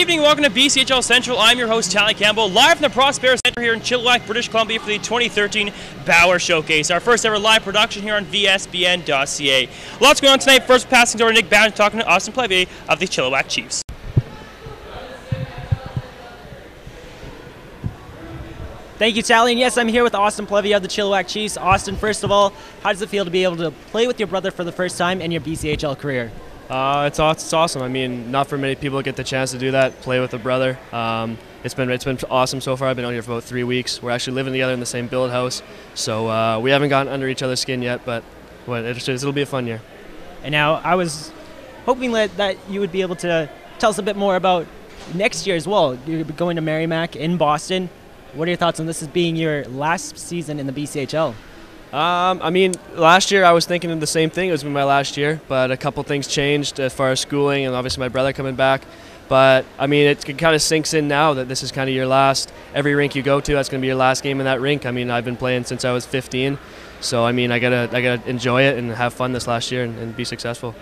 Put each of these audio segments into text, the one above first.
evening, welcome to BCHL Central. I'm your host, Tally Campbell, live from the Prospera Center here in Chilliwack, British Columbia for the 2013 Bauer Showcase, our first ever live production here on VSBN.ca. Lots going on tonight. First passing to our Nick Badge talking to Austin Plevy of the Chilliwack Chiefs. Thank you, Tally. And yes, I'm here with Austin Plevy of the Chilliwack Chiefs. Austin, first of all, how does it feel to be able to play with your brother for the first time in your BCHL career? Uh, it's, it's awesome. I mean, not for many people get the chance to do that, play with a brother. Um, it's been it's been awesome so far. I've been out here for about three weeks. We're actually living together in the same build house, so uh, we haven't gotten under each other's skin yet, but well, it'll be a fun year. And now I was hoping that, that you would be able to tell us a bit more about next year as well. You're going to Merrimack in Boston. What are your thoughts on this as being your last season in the BCHL? Um, I mean, last year I was thinking of the same thing. It was my last year, but a couple things changed as far as schooling and obviously my brother coming back. But I mean, it, kind of sinks in now that this is kind of your last. Every rink you go to, that's going to be your last game in that rink. I mean, I've been playing since I was 15, so I mean, I gotta I gotta enjoy it and have fun this last year and, and be successful.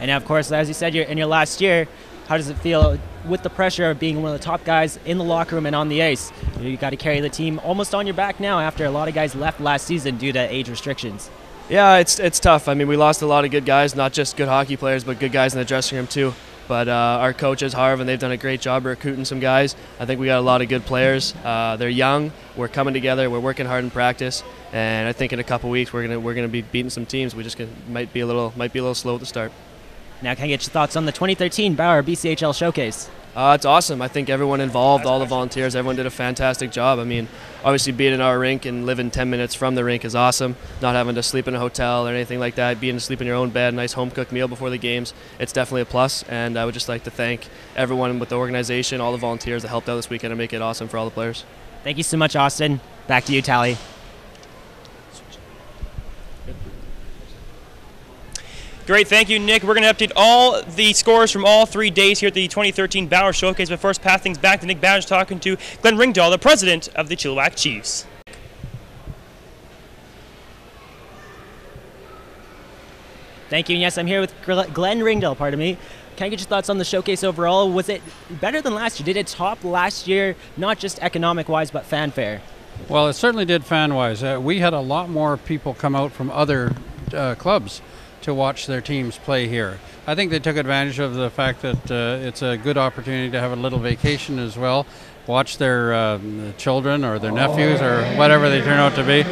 And of course, as you said, you're in your last year. How does it feel with the pressure of being one of the top guys in the locker room and on the ice? You got to carry the team almost on your back now after a lot of guys left last season due to age restrictions. Yeah, it's it's tough. I mean, we lost a lot of good guys, not just good hockey players, but good guys in the dressing room too. But uh, our coaches, Harv, and they've done a great job recruiting some guys. I think we got a lot of good players. Uh, they're young. We're coming together. We're working hard in practice, and I think in a couple weeks we're gonna we're gonna be beating some teams. We just might be a little might be a little slow at the start. Now, can I get your thoughts on the 2013 Bauer BCHL Showcase? Uh, it's awesome. I think everyone involved, all the volunteers, everyone did a fantastic job. I mean, obviously being in our rink and living 10 minutes from the rink is awesome. Not having to sleep in a hotel or anything like that, being to sleep in your own bed, nice home cooked meal before the games, it's definitely a plus. And I would just like to thank everyone with the organization, all the volunteers that helped out this weekend and make it awesome for all the players. Thank you so much, Austin. Back to you, Tally. Great, thank you, Nick. We're going to update all the scores from all three days here at the 2013 Bauer Showcase. But first, pass things back to Nick Badge talking to Glenn Ringdahl, the president of the Chilliwack Chiefs. Thank you. And yes, I'm here with Glenn Ringdahl, pardon me. Can I get your thoughts on the showcase overall? Was it better than last year? Did it top last year, not just economic wise, but fanfare? Well, it certainly did fan wise. Uh, we had a lot more people come out from other uh, clubs to watch their teams play here. I think they took advantage of the fact that uh, it's a good opportunity to have a little vacation as well, watch their um, children or their nephews or whatever they turn out to be.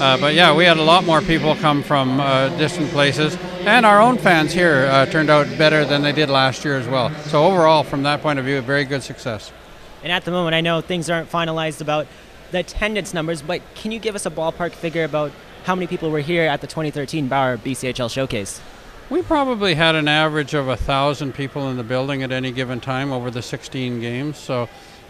Uh, but yeah, we had a lot more people come from uh, distant places, and our own fans here uh, turned out better than they did last year as well. So overall, from that point of view, a very good success. And at the moment, I know things aren't finalized about the attendance numbers, but can you give us a ballpark figure about how many people were here at the 2013 Bauer BCHL Showcase? We probably had an average of a thousand people in the building at any given time over the 16 games. So,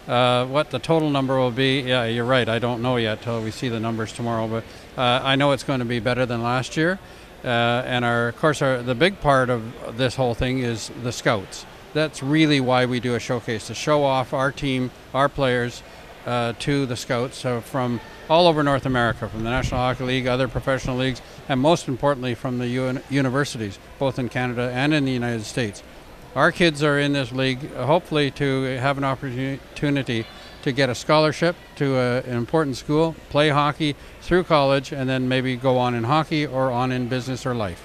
uh, what the total number will be, yeah, you're right. I don't know yet till we see the numbers tomorrow, but uh, I know it's going to be better than last year. Uh, and our, of course, our, the big part of this whole thing is the scouts. That's really why we do a showcase to show off our team, our players, uh, to the scouts uh, from all over North America, from the National Hockey League, other professional leagues, and most importantly from the uni- universities, both in Canada and in the United States. Our kids are in this league, uh, hopefully, to have an opportunity to get a scholarship to a, an important school, play hockey through college, and then maybe go on in hockey or on in business or life.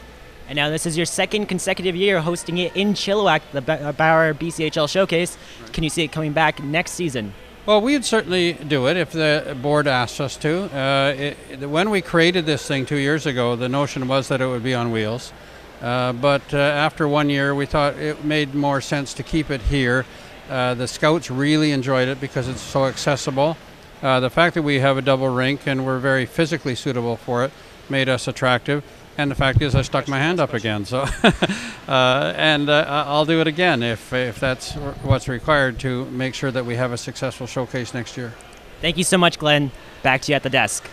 And now this is your second consecutive year hosting it in Chilliwack, the Bauer BCHL Showcase. Can you see it coming back next season? Well, we'd certainly do it if the board asked us to. Uh, it, when we created this thing two years ago, the notion was that it would be on wheels. Uh, but uh, after one year, we thought it made more sense to keep it here. Uh, the scouts really enjoyed it because it's so accessible. Uh, the fact that we have a double rink and we're very physically suitable for it made us attractive. And the fact is, I stuck my hand up again. So, uh, and uh, I'll do it again if if that's what's required to make sure that we have a successful showcase next year. Thank you so much, Glenn. Back to you at the desk.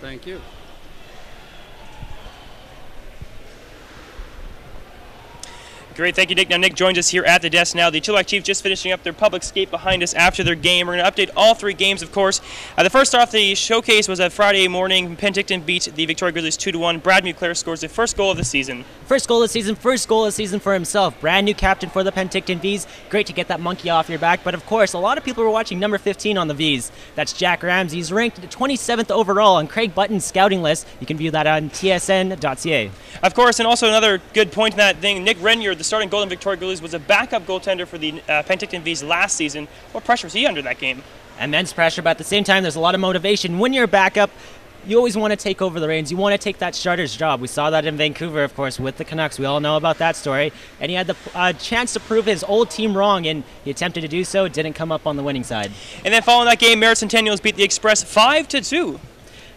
Thank you. Great, thank you, Nick. Now, Nick joins us here at the desk now. The Chilliwack Chiefs just finishing up their public skate behind us after their game. We're going to update all three games, of course. Uh, the first off, the showcase was a Friday morning. Penticton beat the Victoria Grizzlies 2 to 1. Brad McClure scores the first goal of the season. First goal of the season, first goal of the season for himself. Brand new captain for the Penticton Vees. Great to get that monkey off your back. But of course, a lot of people were watching number 15 on the Vees. That's Jack Ramsey. He's ranked 27th overall on Craig Button's scouting list. You can view that on tsn.ca. Of course, and also another good point in that thing Nick Renier, the starting goal in Victoria Grizzlies was a backup goaltender for the uh, Penticton Vees last season. What pressure was he under that game? Immense pressure, but at the same time, there's a lot of motivation. When you're a backup, you always want to take over the reins. You want to take that starter's job. We saw that in Vancouver, of course, with the Canucks. We all know about that story. And he had the uh, chance to prove his old team wrong, and he attempted to do so. It didn't come up on the winning side. And then following that game, Merritt Centennials beat the Express 5 to 2.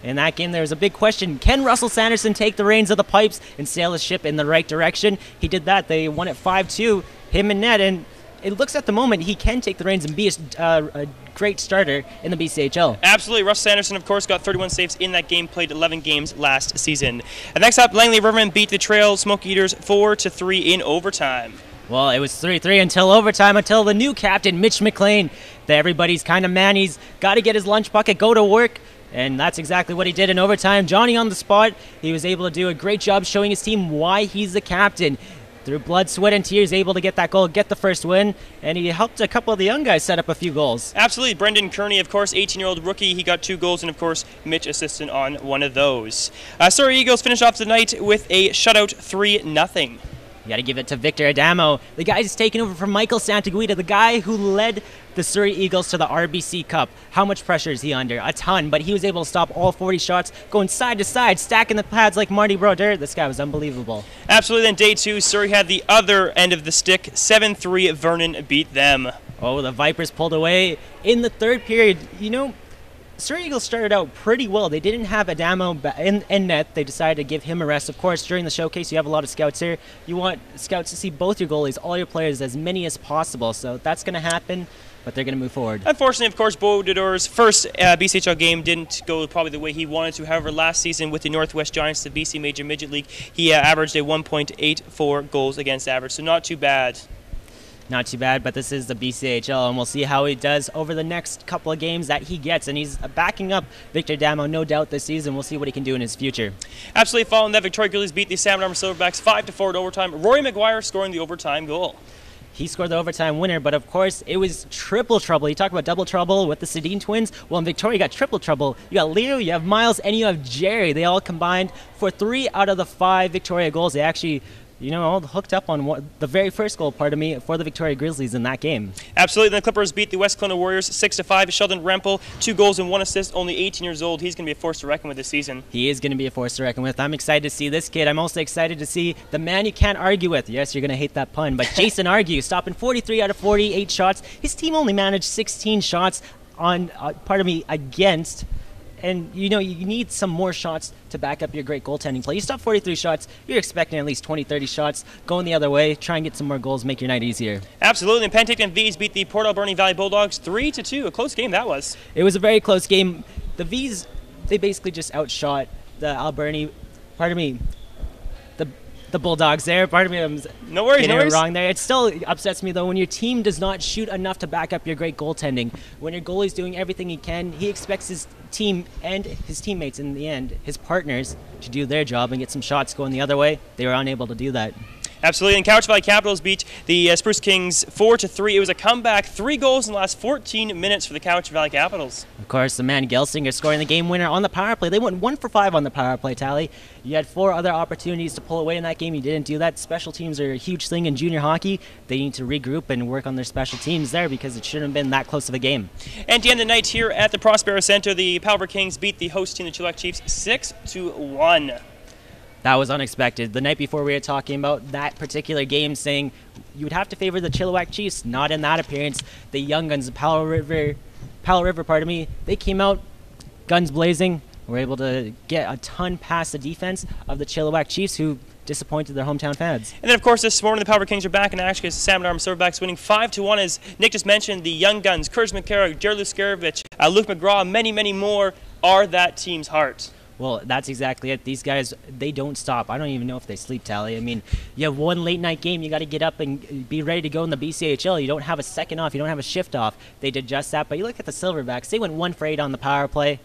In that game, there was a big question. Can Russell Sanderson take the reins of the pipes and sail the ship in the right direction? He did that. They won it 5 2, him and Ned. And it looks at the moment he can take the reins and be a, uh, a great starter in the BCHL. Absolutely. Russ Sanderson, of course, got 31 saves in that game, played 11 games last season. And next up, Langley Rivermen beat the Trail Smoke Eaters 4 to 3 in overtime. Well, it was 3 3 until overtime, until the new captain, Mitch McLean, that everybody's kind of man. He's got to get his lunch bucket, go to work. And that's exactly what he did in overtime. Johnny on the spot, he was able to do a great job showing his team why he's the captain. Through blood, sweat, and tears, able to get that goal, get the first win, and he helped a couple of the young guys set up a few goals. Absolutely. Brendan Kearney, of course, 18 year old rookie. He got two goals, and of course, Mitch assisted on one of those. Uh, Surrey Eagles finished off the night with a shutout 3 0. You got to give it to Victor Adamo, the guy who's taken over from Michael Santaguida, the guy who led the Surrey Eagles to the RBC Cup. How much pressure is he under? A ton, but he was able to stop all 40 shots, going side to side, stacking the pads like Marty Brodeur. This guy was unbelievable. Absolutely. Then day two, Surrey had the other end of the stick. 7 3, Vernon beat them. Oh, the Vipers pulled away in the third period. You know, Surrey Eagles started out pretty well. They didn't have Adamo in, in, net. They decided to give him a rest. Of course, during the showcase, you have a lot of scouts here. You want scouts to see both your goalies, all your players, as many as possible. So that's going to happen, but they're going to move forward. Unfortunately, of course, Bo Dedore's first uh, BCHL game didn't go probably the way he wanted to. However, last season with the Northwest Giants, the BC Major Midget League, he uh, averaged a 1.84 goals against average. So not too bad not too bad, but this is the BCHL, and we'll see how he does over the next couple of games that he gets. And he's backing up Victor Adamo, no doubt, this season. We'll see what he can do in his future. Absolutely. Following that, Victoria Grizzlies beat the Salmon Arm Silverbacks 5 to 4 in overtime. Rory McGuire scoring the overtime goal. He scored the overtime winner, but of course it was triple trouble. You talk about double trouble with the Sedin twins. Well, in Victoria, you got triple trouble. You got Leo, you have Miles, and you have Jerry. They all combined for three out of the five Victoria goals. They actually you know, all hooked up on what, the very first goal, pardon me, for the Victoria Grizzlies in that game. Absolutely. The Clippers beat the West Kelowna Warriors 6 to 5. Sheldon Rempel, two goals and one assist, only 18 years old. He's going to be a force to reckon with this season. He is going to be a force to reckon with. I'm excited to see this kid. I'm also excited to see the man you can't argue with. Yes, you're going to hate that pun, but Jason Argue, stopping 43 out of 48 shots. His team only managed 16 shots on, uh, pardon me, against and you know you need some more shots to back up your great goaltending play. You stop 43 shots, you're expecting at least 20, 30 shots. Going the other way, try and get some more goals, make your night easier. Absolutely. And Penticton Vees beat the Port Alberni Valley Bulldogs 3 to 2. A close game that was. It was a very close game. The Vees they basically just outshot the Alberni pardon me the the Bulldogs there. Pardon me, I'm no worries, no worries. wrong there. It still upsets me though when your team does not shoot enough to back up your great goaltending. When your goalie's doing everything he can, he expects his team and his teammates in the end, his partners, to do their job and get some shots going the other way. They were unable to do that. Absolutely. And Cowichan Valley Capitals beat the uh, Spruce Kings 4 to 3. It was a comeback, three goals in the last 14 minutes for the Cowichan Valley Capitals. Of course, the man Gelsinger scoring the game winner on the power play. They went one for five on the power play tally. You had four other opportunities to pull away in that game. You didn't do that. Special teams are a huge thing in junior hockey. They need to regroup and work on their special teams there because it shouldn't have been that close of a game. And the end of the night here at the Prospera Center, the Palmer Kings beat the host team, the Chilliwack Chiefs, 6 to 1 that was unexpected. The night before, we were talking about that particular game, saying you would have to favor the Chilliwack Chiefs. Not in that appearance. The Young Guns, the Powell River Powell River, pardon me, they came out guns blazing, were able to get a ton past the defense of the Chilliwack Chiefs, who disappointed their hometown fans. And then, of course, this morning the Power Kings are back in action against the Salmon Arm Silverbacks, winning 5 to 1. As Nick just mentioned, the young guns, Kurz McCarrick, Jared Luskarevich, uh, Luke McGraw, many, many more are that team's heart. Well, that's exactly it. These guys, they don't stop. I don't even know if they sleep, Tally. I mean, you have one late night game, you got to get up and be ready to go in the BCHL. You don't have a second off, you don't have a shift off. They did just that. But you look at the Silverbacks, they went one for eight on the power play.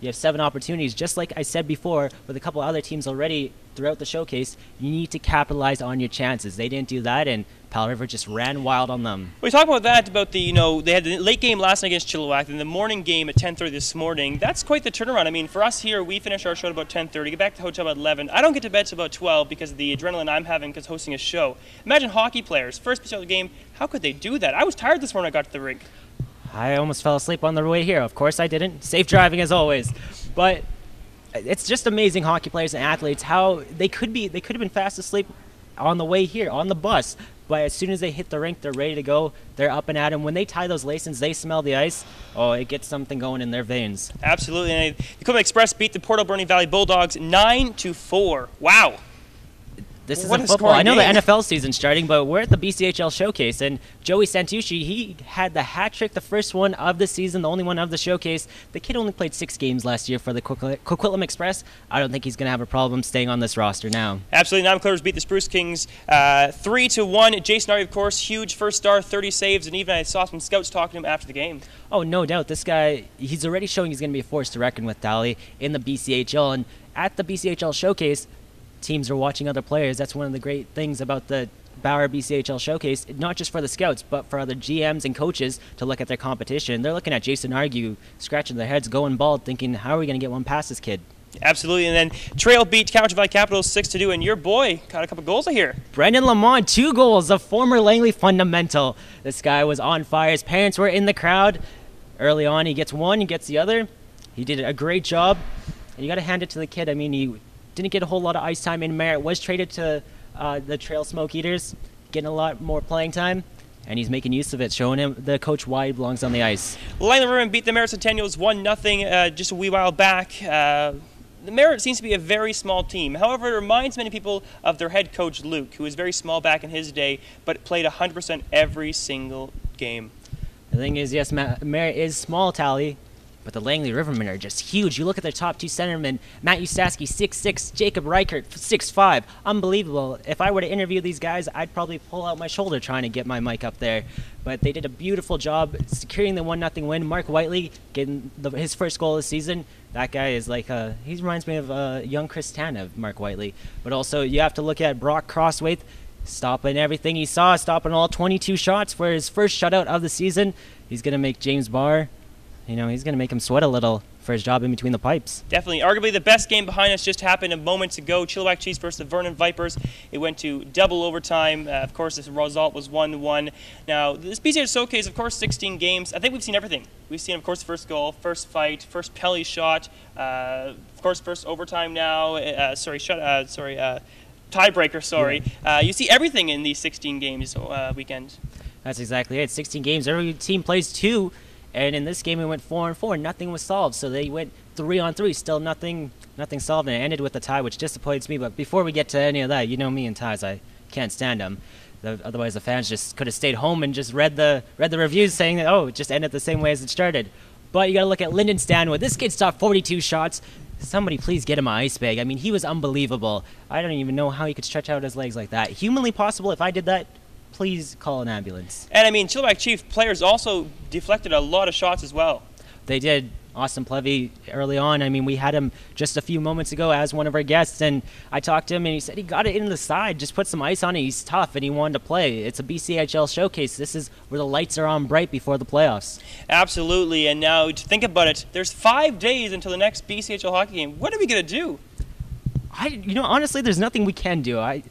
You have seven opportunities. Just like I said before, with a couple other teams already throughout the showcase, you need to capitalize on your chances. They didn't do that, and Powell River just ran wild on them. We talk about that, about the, you know, they had the late game last night against Chilliwack, and the morning game at 10.30 this morning. That's quite the turnaround. I mean, for us here, we finish our show at about 10.30, get back to the hotel at 11. I don't get to bed till about 12 because of the adrenaline I'm having because hosting a show. Imagine hockey players, first pitch of the game, how could they do that? I was tired this morning I got to the rink. I almost fell asleep on the way here. Of course I didn't. Safe driving as always. But it's just amazing hockey players and athletes how they could be they could have been fast asleep on the way here on the bus but as soon as they hit the rink they're ready to go they're up and at 'em. when they tie those lacings they smell the ice oh it gets something going in their veins Absolutely. And the Coquitlam Express beat the Port Alberni Valley Bulldogs 9 to 4. Wow. This What isn't a football. I know scoring the. NFL season's starting, but we're at the BCHL showcase, and Joey Santucci, he had the hat trick, the first one of the season, the only one of the showcase. The kid only played six games last year for the Coquitlam Express. I don't think he's going to have a problem staying on this roster now. Absolutely. Nine Clippers beat the Spruce Kings uh, 3 to 1. Jason Argue, of course, huge first star, 30 saves, and even I saw some scouts talking to him after the game. Oh, no doubt. This guy, he's already showing he's going to be a force to reckon with, Tally, in the BCHL. And at the BCHL showcase, teams are watching other players. That's one of the great things about the Bauer BCHL showcase, not just for the scouts, but for other GMs and coaches to look at their competition. They're looking at Jason Argue, scratching their heads, going bald, thinking, how are we going to get one past this kid? Absolutely. And then Trail beat Cowichan Valley Capitals 6 to 2, and your boy got a couple goals here. Brendan Lamont, two goals, a former Langley fundamental. This guy was on fire. His parents were in the crowd. Early on, he gets one, he gets the other. He did a great job. And you got to hand it to the kid. I mean, he didn't get a whole lot of ice time in Merritt. Was traded to uh, the Trail Smoke Eaters, getting a lot more playing time. And he's making use of it, showing him the coach why he belongs on the ice. Langley River beat the Merritt Centennials 1 0 uh, just a wee while back. Uh, the Merritt seems to be a very small team. However, it reminds many people of their head coach Luke, who was very small back in his day, but played 100% every single game. The thing is, yes, Ma- Merritt is small tally, but the Langley Rivermen are just huge. You look at their top two centermen, Matt Ustaski, 6'6", Jacob Reichert, 6'5", unbelievable. If I were to interview these guys, I'd probably pull out my shoulder trying to get my mic up there. But they did a beautiful job securing the 1-0 win. Mark Whiteley getting the, his first goal of the season. That guy is like, uh, he reminds me of uh, young Chris Tanev, Mark Whiteley. But also, you have to look at Brock Crosswaith, stopping everything he saw, stopping all 22 shots for his first shutout of the season. He's going to make James Barr, you know, he's going to make him sweat a little for his job in between the pipes. Definitely. Arguably the best game behind us just happened a moments ago. Chilliwack Chiefs versus the Vernon Vipers. It went to double overtime. Uh, of course, the result was 1-1. Now, this BCH Showcase, of course, 16 games. I think we've seen everything. We've seen, of course, first goal, first fight, first Pelly shot, uh, of course, first overtime now. Uh, sorry, shut, uh, sorry, uh, tiebreaker, sorry. Uh, you see everything in these 16 games uh, weekend. That's exactly it. 16 games. Every team plays two, and in this game it went four and four. Nothing was solved, so they went three on three. Still nothing, nothing solved, and it ended with a tie, which disappoints me. But before we get to any of that, you know me and ties, I can't stand them. The, otherwise, the fans just could have stayed home and just read the read the reviews saying that oh, it just ended the same way as it started. But you got to look at Lyndon Stanwood. This kid stopped 42 shots. Somebody please get him an ice bag. I mean, he was unbelievable. I don't even know how he could stretch out his legs like that. Humanly possible. If I did that, please call an ambulance. And I mean, Chilliwack Chief players also deflected a lot of shots as well. They did. Austin Plevy early on. I mean, we had him just a few moments ago as one of our guests, and I talked to him, and he said he got it in the side, just put some ice on it. He's tough, and he wanted to play. It's a BCHL showcase. This is where the lights are on bright before the playoffs. Absolutely. And now, to think about it, there's five days until the next BCHL hockey game. What are we going to do? I, you know, honestly, there's nothing we can do. I,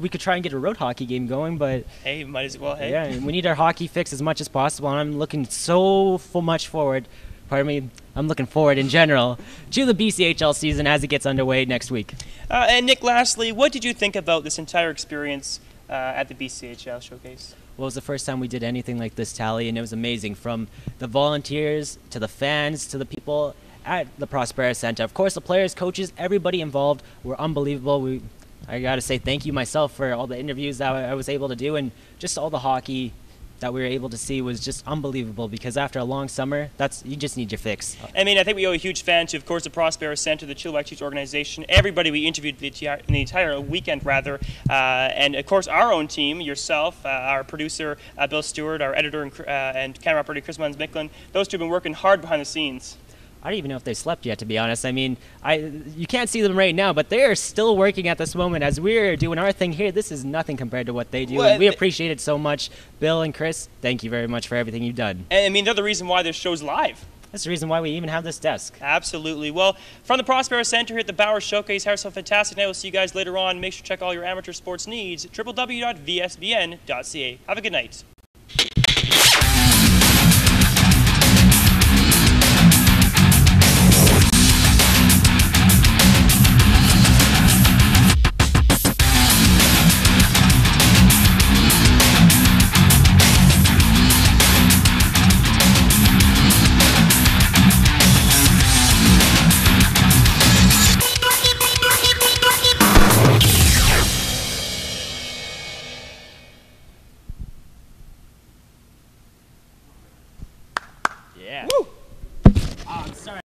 we could try and get a road hockey game going, but Hey, might as well. Hey. yeah, we need our hockey fix as much as possible, and I'm looking so full much forward. Pardon me, I'm looking forward in general to the BCHL season as it gets underway next week. Uh, and Nick, lastly, what did you think about this entire experience uh, at the BCHL showcase? Well, it was the first time we did anything like this tally, and it was amazing. From the volunteers to the fans to the people at the Prospera Center. Of course, the players, coaches, everybody involved were unbelievable. We, I got to say thank you myself for all the interviews that I was able to do, and just all the hockey that we were able to see was just unbelievable because after a long summer, that's you just need your fix. I mean, I think we owe a huge fan to, of course, the Prospera Center, the Chilliwack Chiefs organization, everybody we interviewed the, in the entire weekend, rather, uh, and of course our own team, yourself, uh, our producer uh, Bill Stewart, our editor and, uh, and camera operator Chris Muns Micklin. Those two have been working hard behind the scenes. I don't even know if they slept yet, to be honest. I mean, I you can't see them right now, but they are still working at this moment as we're doing our thing here. This is nothing compared to what they do. Well, we appreciate it so much. Bill and Chris, thank you very much for everything you've done. And I mean, they're the reason why this show's live. That's the reason why we even have this desk. Absolutely. Well, from the Prospera Center here at the Bauer Showcase, have yourself a fantastic night. We'll see you guys later on. Make sure to check all your amateur sports needs. www.vsbn.ca. Have a good night.